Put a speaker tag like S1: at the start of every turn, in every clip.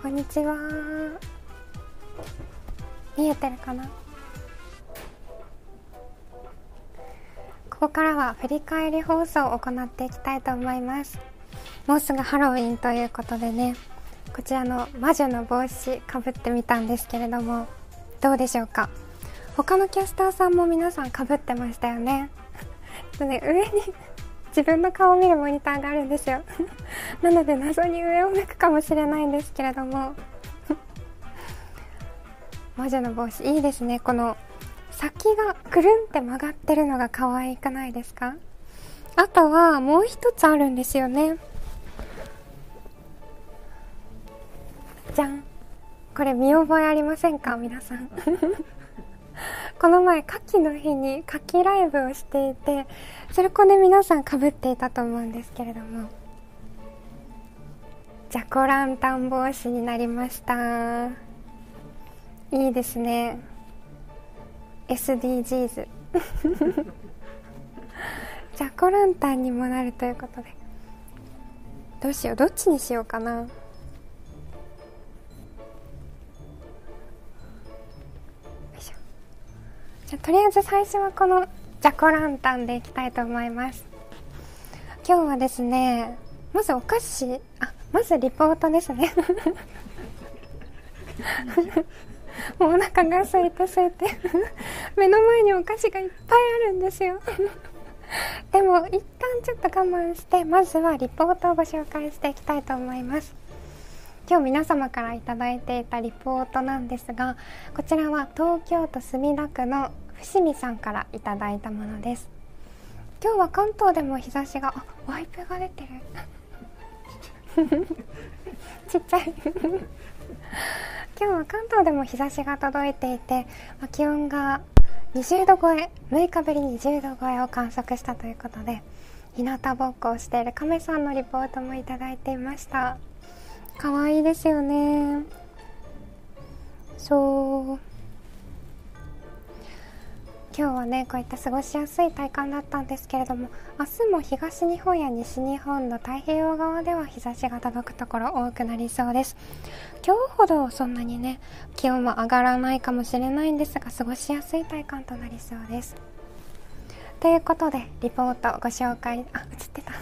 S1: こんにちは。見えてるかな？ここからは振り返り放送を行っていきたいと思います。もうすぐハロウィンということでねこちらの魔女の帽子かぶってみたんですけれどもどうでしょうか？他のキャスターさんも皆さんかぶってましたよね。ね上に自分の顔を見るモニターがあるんですよ。なので謎に上を向くかもしれないんですけれども。魔女の帽子いいですね。この先がくるんって曲がってるのが可愛くないですか？あとはもう一つあるんですよね。じゃん。これ見覚えありませんか？皆さん。この前、夏季の日に夏季ライブをしていて、それこで皆さんかぶっていたと思うんですけれども、ジャコランタン帽子になりました。いいですね。SDGs。ジャコランタンにもなるということで。どうしよう、どっちにしようかな。じゃとりあえず最初はこのジャコランタンでいきたいと思います。今日はですねまずお菓子あまずリポートですね。もうお腹が空いて空いて。目の前にお菓子がいっぱいあるんですよ。でも一旦ちょっと我慢してまずはリポートをご紹介していきたいと思います今日皆様から頂いていたリポートなんですがこちらは東京都墨田区の伏見さんからいただいたものです。今日は関東でも日差しがあワイプが出てる。ちっちゃい。今日は関東でも日差しが届いていて、まあ、気温が20度超え6日ぶりに20度超えを観測したということで日向ぼっこをしている亀さんのリポートもいただいていました。可愛いですよね。そう。今日はねこういった過ごしやすい体感だったんですけれども明日も東日本や西日本の太平洋側では日差しが届くところ多くなりそうです。今日ほどそんなにね気温も上がらないかもしれないんですが過ごしやすい体感となりそうです。ということでリポートご紹介あ映ってた。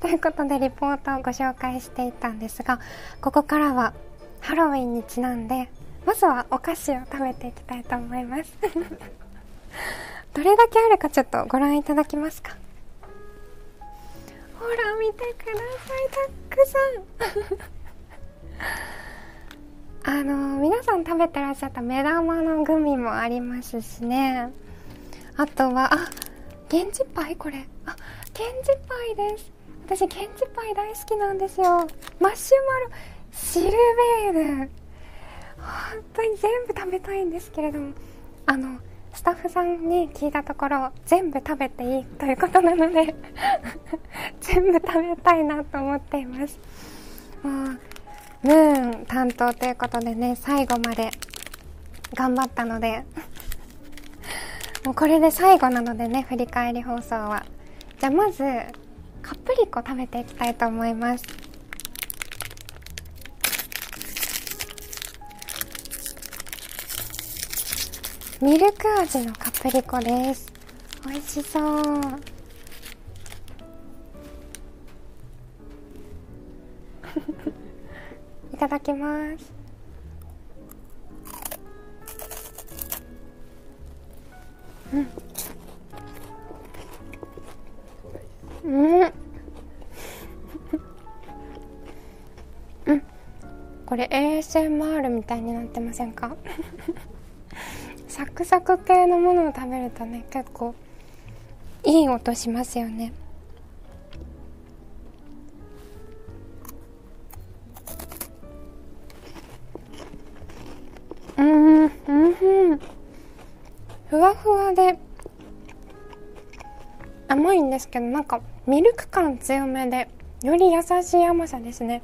S1: ということでリポートをご紹介していたんですがここからはハロウィンにちなんでまずはお菓子を食べていきたいと思います。どれだけあるかちょっとご覧いただきますか？ほら見てくださいたくさん。あの皆さん食べてらっしゃった目玉のグミもありますしね。あとはあ源氏パイこれ。あ源氏パイです。私ケンチパイ大好きなんですよ。マシュマロシルベール。本当に全部食べたいんですけれども。あのスタッフさんに聞いたところ全部食べていいということなので 全部食べたいなと思っています。もうムーン担当ということでね最後まで頑張ったので もうこれで最後なのでね振り返り放送は。じゃあまずカプリコ食べていきたいと思います。ミルク味のカプリコです。美味しそう。いただきます。うん。うん。うん。これ ASMR みたいになってませんか？サクサク系のものを食べるとね結構いい音しますよね。うんうん。ふわふわで甘いんですけどなんかミルク感強めでより優しい甘さですね。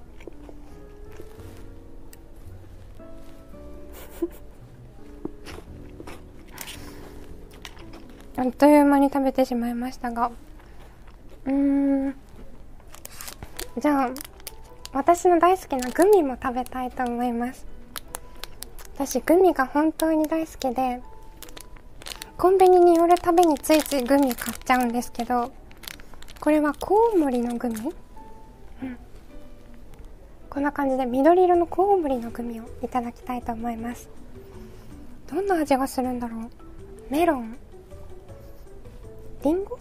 S1: あっという間に食べてしまいましたが。うん。じゃあ私の大好きなグミも食べたいと思います。私グミが本当に大好きでコンビニに寄るたびについついグミ買っちゃうんですけどこれはコウモリのグミ？うん。こんな感じで緑色のコウモリのグミをいただきたいと思います。どんな味がするんだろう？メロン？リンゴ？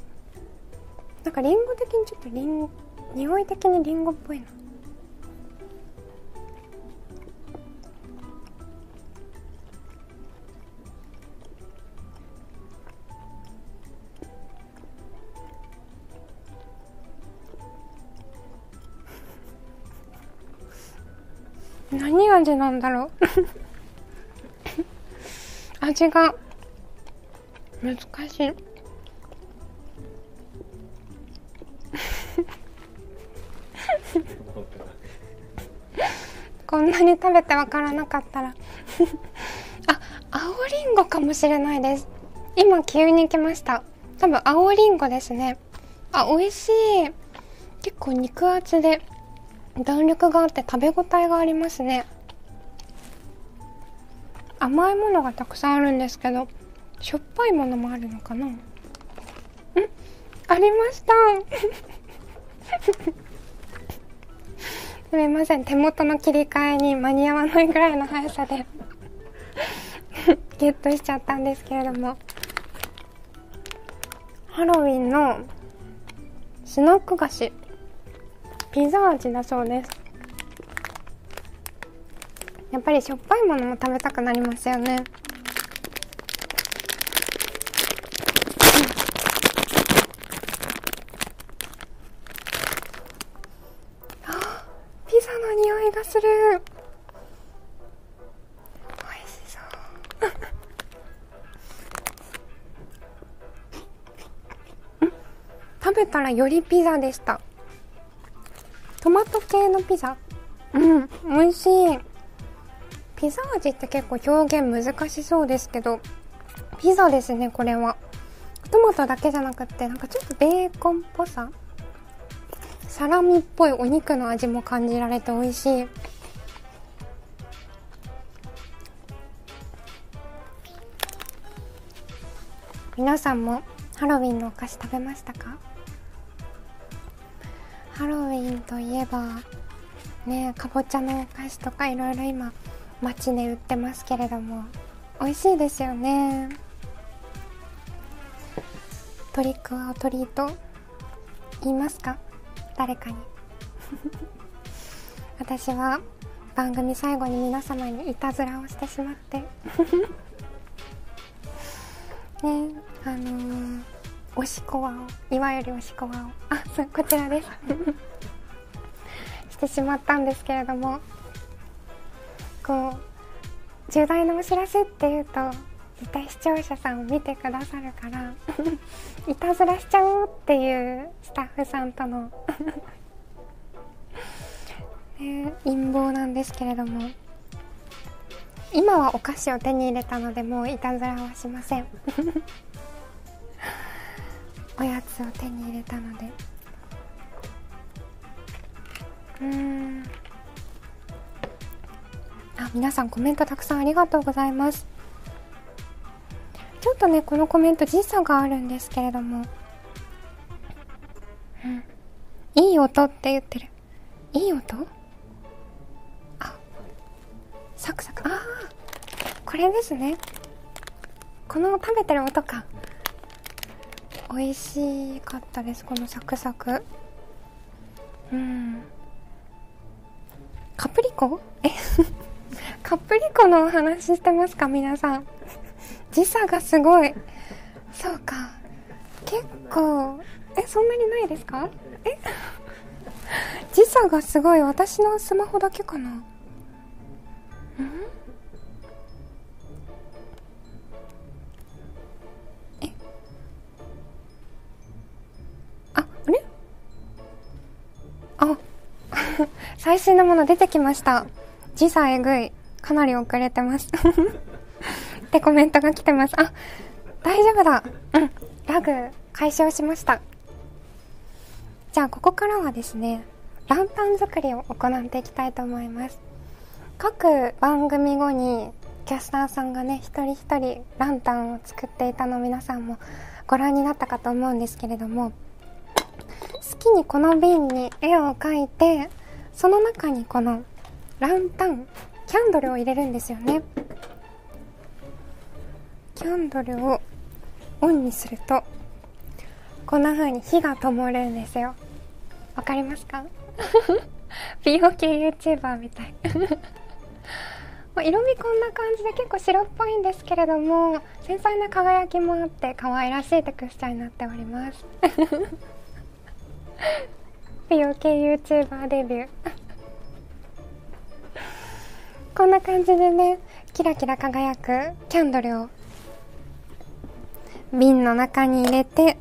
S1: なんかリンゴ的にちょっとリン匂い的にリンゴっぽいな。何味なんだろう？味が難しい。こんなに食べてわからなかったら。あ青りんごかもしれないです。今急に来ました。多分青りんごですね。あ美味しい。結構肉厚で。弾力があって食べ応えがありますね。甘いものがたくさんあるんですけどしょっぱいものもあるのかな？ん？ありました。すみません。手元の切り替えに間に合わないぐらいの速さで ゲットしちゃったんですけれども。ハロウィンのスナック菓子。ピザ味だそうです。やっぱりしょっぱいものも食べたくなりますよね。ピザの匂いがする。美味しそう。食べたらよりピザでした。ト系のピザ？うん美味しい。ピザ味って結構表現難しそうですけどピザですねこれは。トマトだけじゃなくってなんかちょっとベーコンっぽさ？サラミっぽいお肉の味も感じられて美味しい。皆さんもハロウィンのお菓子食べましたか？ハロウィンといえばねかぼちゃのお菓子とかいろいろ今街で売ってますけれども美味しいですよね。トリックはトリート？言いますか？誰かに。私は番組最後に皆様にいたずらをしてしまって。ねあのー、おしこわをいわゆるおしこわをあそうこちらです。してしまったんですけれどもこう重大なお知らせっていうと絶対視聴者さんを見てくださるからいたずらしちゃおうっていうスタッフさんとのね、陰謀なんですけれども今はお菓子を手に入れたのでもういたずらはしません。おやつを手に入れたので。うーん。あ皆さんコメントたくさんありがとうございます。ちょっとねこのコメント時差があるんですけれども。うん。いい音って言ってる。いい音？あ。サクサク。ああこれですね。この食べてる音か。美味しかったですこのサクサク。うん。カプリコ？え？カプリコのお話してますか皆さん。時差がすごい。そうか。結構。えそんなにないですか？え？時差がすごい。私のスマホだけかな。うん？最新のもの出てきました。時差えぐい。かなり遅れてます。ってコメントが来てます。あ大丈夫だ。うん。ラグ解消しました。じゃあここからはですねランタン作りを行っていきたいと思います。各番組後にキャスターさんがね一人一人ランタンを作っていたの皆さんもご覧になったかと思うんですけれども好きにこの瓶に絵を描いてその中にこのランタンキャンドルを入れるんですよね。キャンドルをオンにするとこんな風に火が灯るんですよ。わかりますか？美容系 YouTuber みたい。色味こんな感じで結構白っぽいんですけれども繊細な輝きもあって可愛らしいテクスチャーになっております美容系 YouTuber デビュー。こんな感じでねキラキラ輝くキャンドルを瓶の中に入れて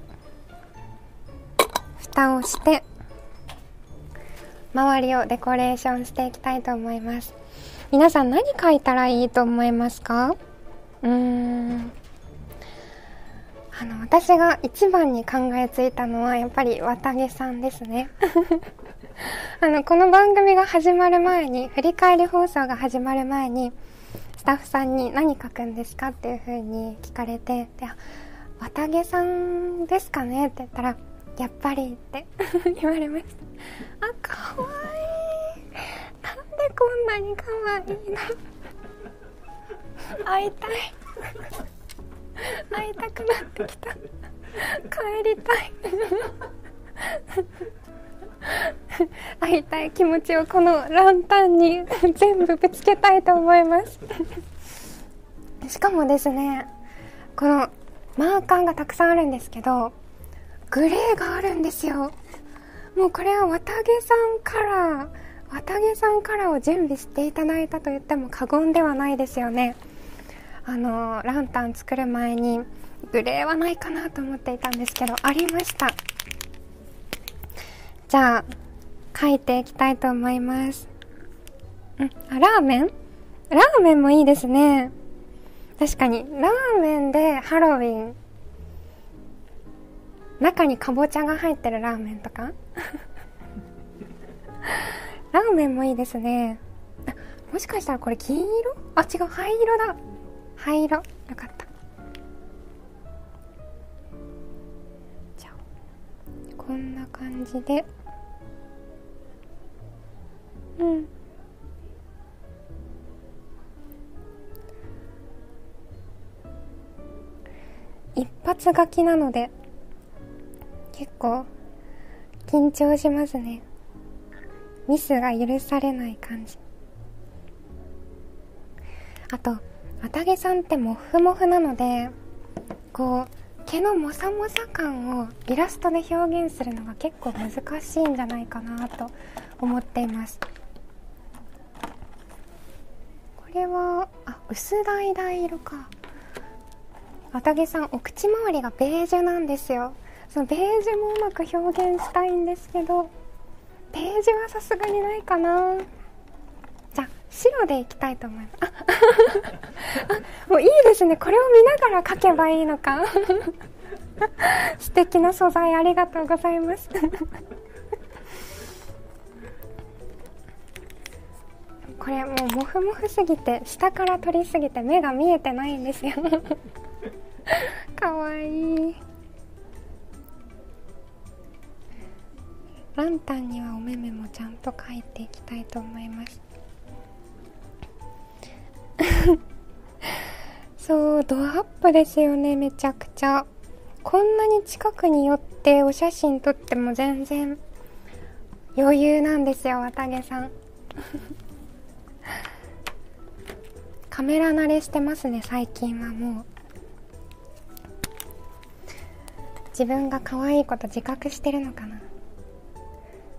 S1: 蓋をして周りをデコレーションしていきたいと思います。皆さん何書いたらいいと思いますか？うーん。あの私が一番に考えついたのはやっぱり綿毛さんですね。あのこの番組が始まる前に振り返り放送が始まる前にスタッフさんに何書くんですかっていう風に聞かれてで綿毛さんですかねって言ったらやっぱりって 言われました。あかわいい。なんでこんなにかわいいの？会いたい。会いたくなってきた。帰りたい。会いたい気持ちをこのランタンに全部ぶつけたいと思います。しかもですねこのマーカーがたくさんあるんですけどグレーがあるんですよ。もうこれは綿毛さんカラー綿毛さんカラーを準備していただいたと言っても過言ではないですよね。あのランタン作る前にグレーはないかなと思っていたんですけどありました。じゃあ書いていきたいと思います。んあラーメン？ラーメンもいいですね。確かにラーメンでハロウィン中にかぼちゃが入ってるラーメンとか？ラーメンもいいですね。もしかしたらこれ金色？あ違う灰色だ。灰色。よかった。じゃあこんな感じで。うん。一発書きなので結構緊張しますね。ミスが許されない感じ。あと綿毛さんってモフモフなのでこう毛のモサモサ感をイラストで表現するのが結構難しいんじゃないかなと思っています。これはあ薄橙色か。綿毛さんお口周りがベージュなんですよ。そのベージュもうまく表現したいんですけどベージュはさすがにないかな。白でいきたいと思います。あもういいですね。これを見ながら描けばいいのか。素敵な素材ありがとうございます。これもうモフモフすぎて下から撮りすぎて目が見えてないんですよ。かわいい。ランタンにはお目目もちゃんと描いていきたいと思います。そうドアップですよねめちゃくちゃ。こんなに近くに寄ってお写真撮っても全然余裕なんですよ綿毛さん。カメラ慣れしてますね最近はもう。自分が可愛いこと自覚してるのかな。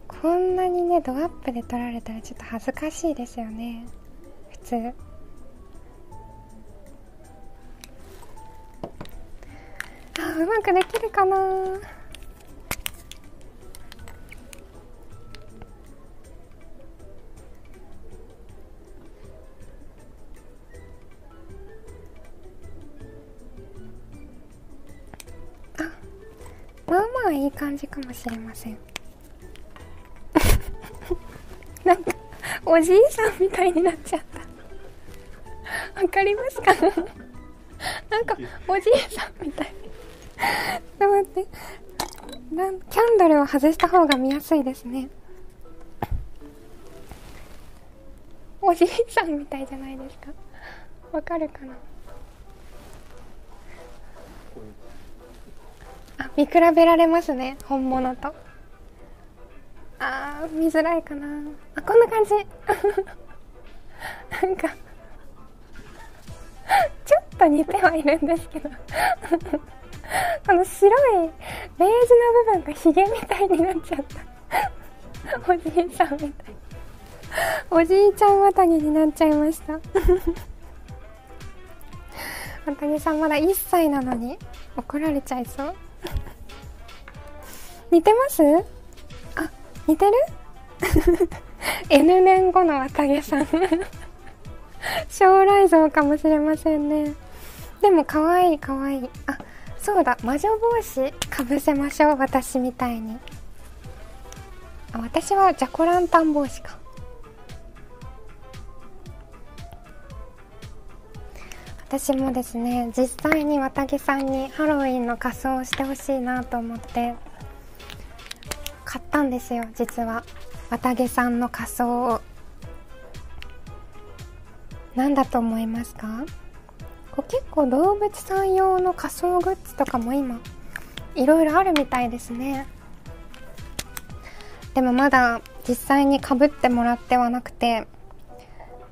S1: こんなにねドアップで撮られたらちょっと恥ずかしいですよね普通。あうまくできるかな。あまあまあいい感じかもしれません。なんかおじいさんみたいになっちゃった。わかりますか？なんかおじいさんみたい。ちょっと待って。なんキャンドルを外した方が見やすいですね。おじいさんみたいじゃないですか。わかるかな。あ見比べられますね。本物と。あー見づらいかな。あこんな感じ。なんかちょっと似てはいるんですけど。この白いベージュの部分がヒゲみたいになっちゃった。おじいさんみたい。おじいちゃん綿毛になっちゃいました。綿毛さんまだ1歳なのに怒られちゃいそう。似てます？あ似てる？N 年後の綿毛さん。将来像かもしれませんね。でも可愛い可愛い。あそうだ魔女帽子かぶせましょう私みたいに。あ私はジャコランタン帽子か。私もですね実際に綿毛さんにハロウィンの仮装をしてほしいなと思って買ったんですよ実は。綿毛さんの仮装を。何だと思いますか？こう結構動物さん用の仮装グッズとかも今いろいろあるみたいですね。でもまだ実際にかぶってもらってはなくて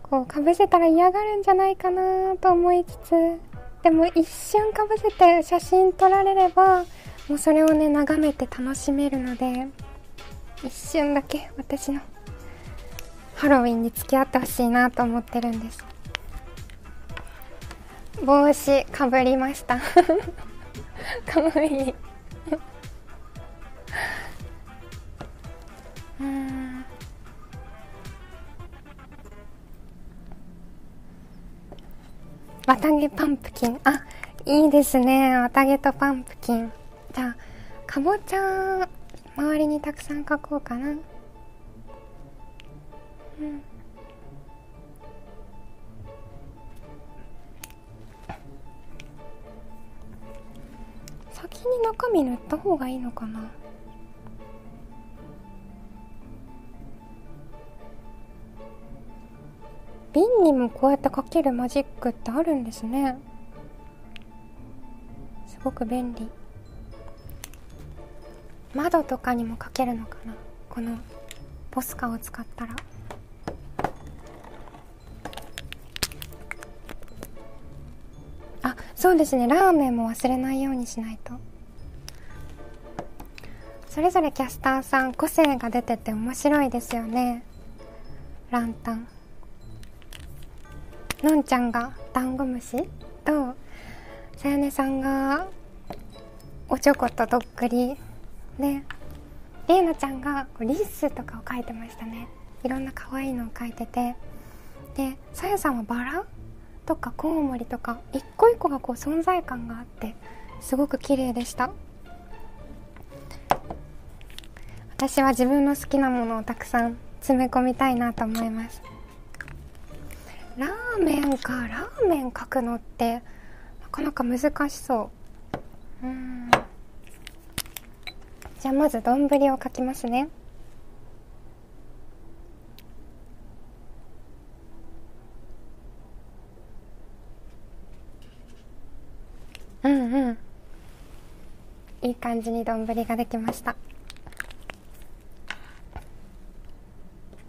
S1: こうかぶせたら嫌がるんじゃないかなと思いつつでも一瞬かぶせて写真撮られればもうそれをね眺めて楽しめるので一瞬だけ私のハロウィンに付き合ってほしいなと思ってるんです。帽子かぶりました。かわいい。うん。綿毛パンプキン。あいいですね。綿毛とパンプキン。じゃあかぼちゃ周りにたくさん描こうかな。うん。先に中身塗った方がいいのかな？瓶にもこうやってかけるマジックってあるんですね。すごく便利。窓とかにもかけるのかな？このポスカを使ったら。そうですね。ラーメンも忘れないようにしないと。それぞれキャスターさん個性が出てて面白いですよね。ランタン。のんちゃんがダンゴムシ？とさやねさんがおちょことどっくり。でりえなちゃんがリスとかを描いてましたね。いろんな可愛いのを描いてて。でさやさんはバラ？とかコウモリとか一個一個がこう存在感があってすごく綺麗でした。私は自分の好きなものをたくさん詰め込みたいなと思います。ラーメンかラーメン描くのってなかなか難しそう。うん。じゃあまず丼を描きますね。うんうん。いい感じに丼ができました。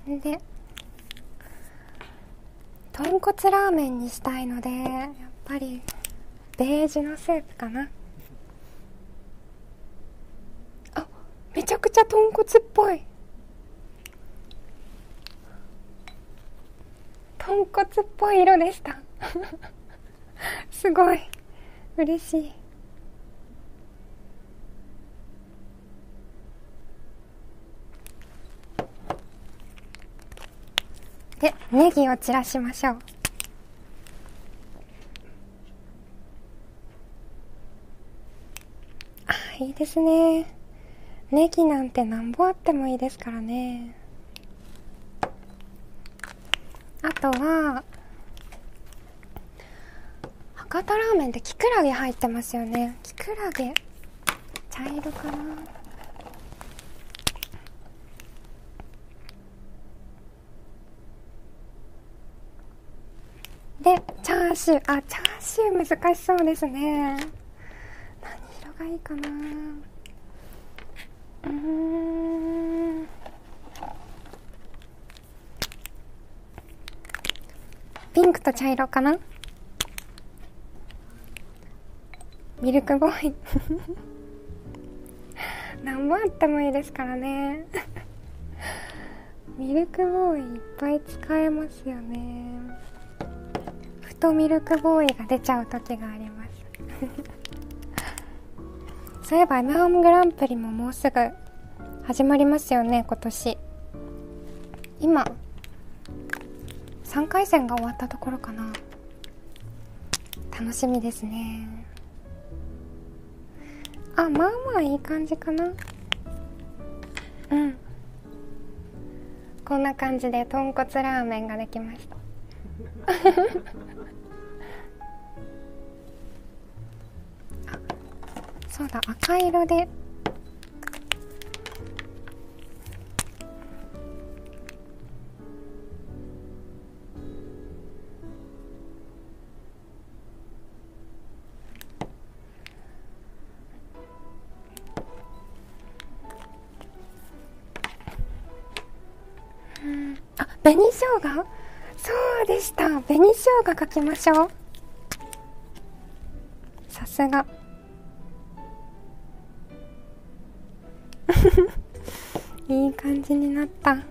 S1: で豚骨ラーメンにしたいのでやっぱりベージュのスープかな。あめちゃくちゃ豚骨っぽい。豚骨っぽい色でした。すごい。嬉しい。でネギを散らしましょう。あいいですね。ネギなんてなんぼあってもいいですからね。あとは博多ラーメンってキクラゲ入ってますよね。キクラゲ茶色かな。でチャーシュー。あチャーシュー難しそうですね。何色がいいかな。うん。ピンクと茶色かな。ミルクボーイ。何もあってもいいですからね。ミルクボーイいっぱい使えますよね。ふとミルクボーイが出ちゃう時があります。そういえば M1 グランプリももうすぐ始まりますよね今年。今3回戦が終わったところかな。楽しみですね。あまあまあいい感じかな。うん。こんな感じで豚骨ラーメンができました。あそうだ赤色で紅生姜かきましょう。さすが。いい感じになった。あ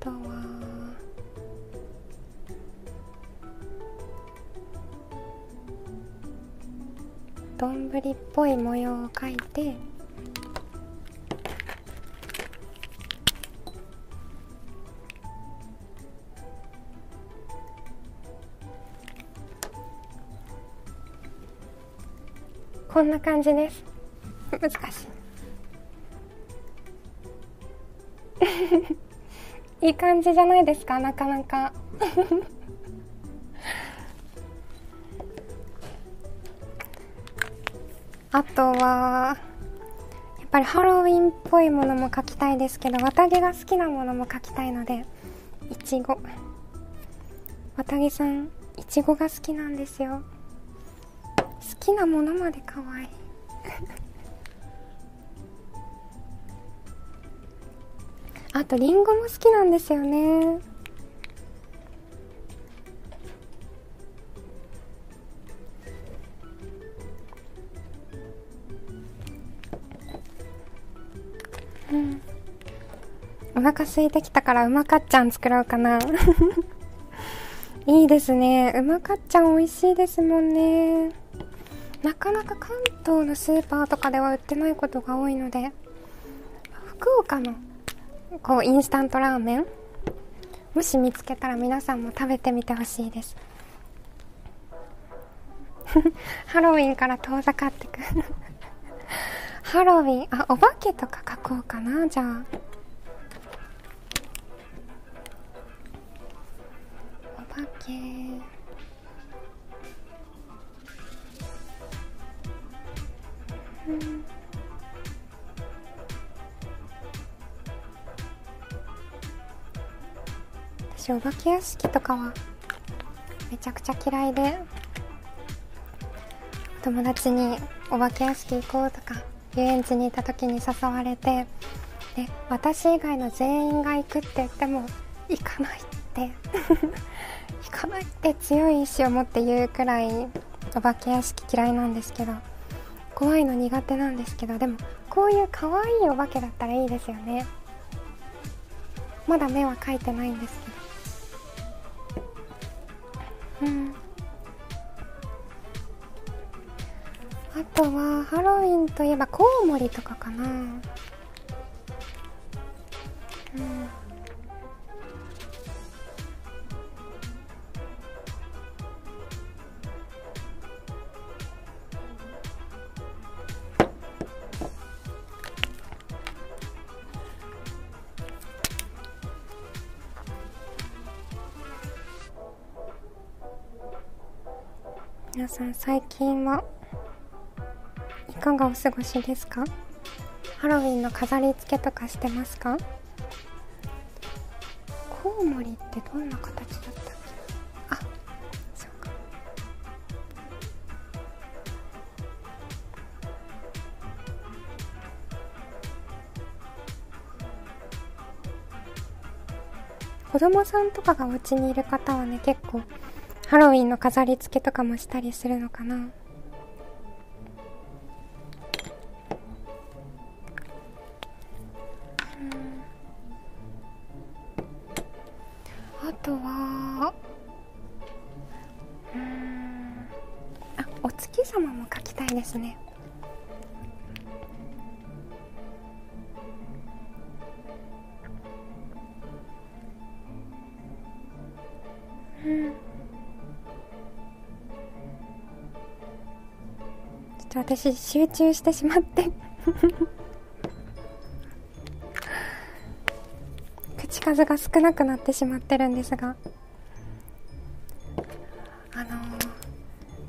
S1: とは。丼っぽい模様を描いて。こんな感じです難しい。いい感じじゃないですかなかなか。あとはやっぱりハロウィンっぽいものも描きたいですけど綿毛が好きなものも描きたいのでいちご。綿毛さんいちごが好きなんですよ。好きなものまで可愛い。あとリンゴも好きなんですよね。うん。お腹空いてきたからうまかっちゃん作ろうかな。いいですね。うまかっちゃん美味しいですもんね。なかなか関東のスーパーとかでは売ってないことが多いので福岡のこうインスタントラーメン？もし見つけたら皆さんも食べてみてほしいです。ハロウィンから遠ざかってく。ハロウィンあお化けとか描こうかなじゃあ。お化け。私お化け屋敷とかはめちゃくちゃ嫌いで友達にお化け屋敷行こうとか遊園地にいた時に誘われてで私以外の全員が行くって言っても行かないって。行かないって強い意志を持って言うくらいお化け屋敷嫌いなんですけど怖いの苦手なんですけどでもこういう可愛いお化けだったらいいですよね。まだ目は描いてないんですといえばコウモリとかかな。うん。皆さん最近はかがお過ごしですか？ハロウィンの飾り付けとかしてますか？コウモリってどんな形だった？っけあそうか。子供さんとかがお家にいる方はね結構ハロウィンの飾り付けとかもしたりするのかな。あとはうんあお月様も描きたいですね。うん。ちょっと私集中してしまって。数が少なくなってしまってるんですがあの、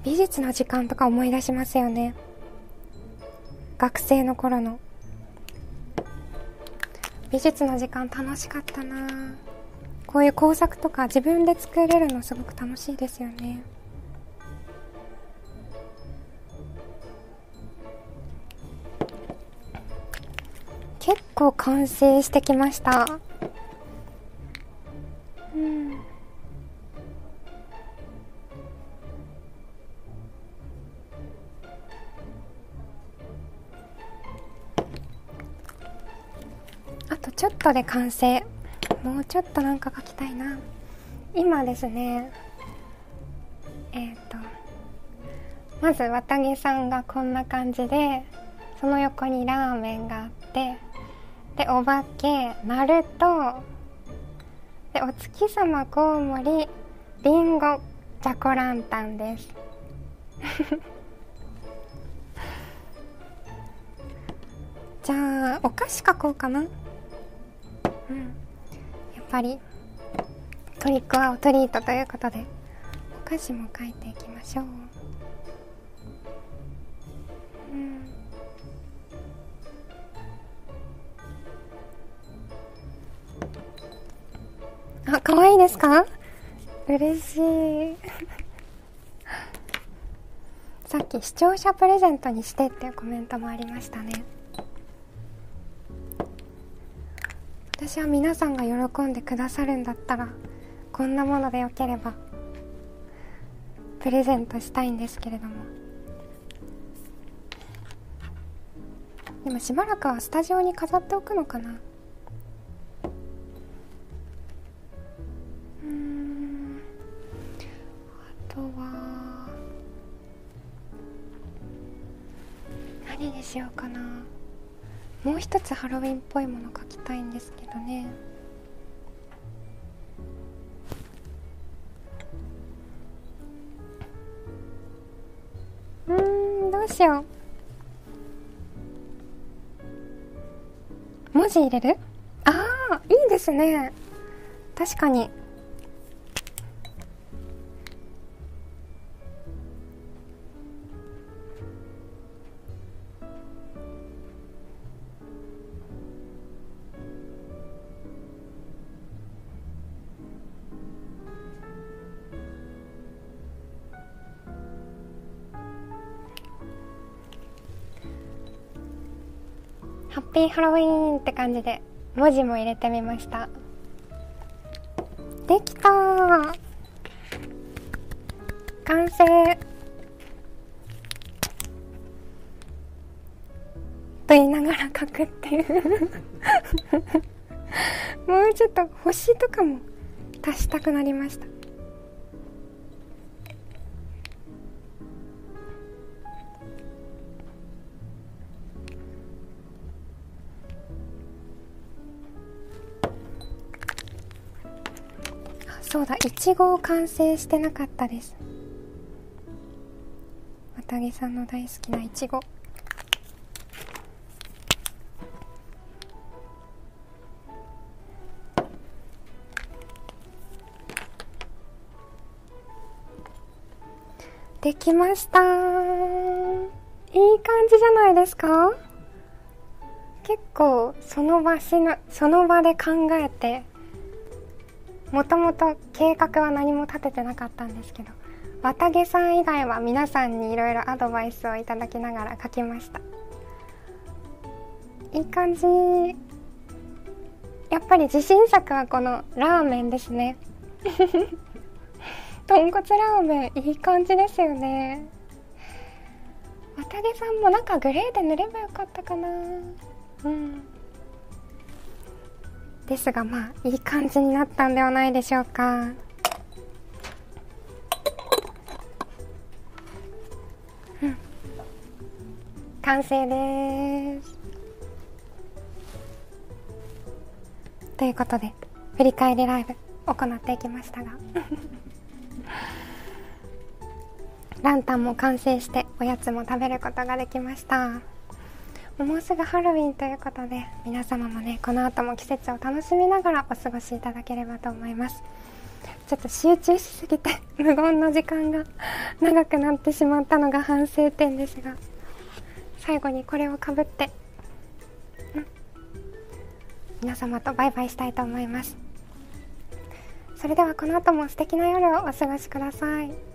S1: 美術の時間とか思い出しますよね。学生の頃の。美術の時間楽しかったな。こういう工作とか自分で作れるのすごく楽しいですよね。結構完成してきました。うん。あとちょっとで完成。もうちょっとなんか描きたいな。今ですね。えっ、ー、とまず綿毛さんがこんな感じでその横にラーメンがあってでお化けナルトでお月様コウモリリンゴジャコランタンです。じゃあお菓子描こうかな。うん。やっぱりトリックアウトリートということでお菓子も描いていきましょう。うん。あ、可愛いですか？嬉しい。さっき視聴者プレゼントにしてっていうコメントもありましたね。私は皆さんが喜んでくださるんだったら、こんなものでよければ、プレゼントしたいんですけれども。でもしばらくはスタジオに飾っておくのかな？つハロウィンっぽいもの描きたいんですけどね。うんどうしよう。文字入れる？ああいいですね。確かに。ッピーハロウィーンって感じで文字も入れてみました。できた完成。と言いながら書くっていう。もうちょっと星とかも足したくなりました。そうだいちごを完成してなかったです。綿毛さんの大好きないちごできました。いい感じじゃないですか？結構その場しのその場で考えてもともと計画は何も立ててなかったんですけど綿毛さん以外は皆さんにいろいろアドバイスをいただきながら書きました。いい感じ。やっぱり自信作はこのラーメンですね。豚骨ラーメンいい感じですよね。綿毛さんもなんかグレーで塗ればよかったかな。うんですがまあいい感じになったんではないでしょうか。うん。完成です。ということで振り返りライブ行っていきましたが。ランタンも完成しておやつも食べることができました。もうすぐハロウィンということで皆様もねこの後も季節を楽しみながらお過ごしいただければと思いますちょっと集中しすぎて 無言の時間が長くなってしまったのが反省点ですが最後にこれをかぶって、うん、皆様とバイバイしたいと思いますそれではこの後も素敵な夜をお過ごしください。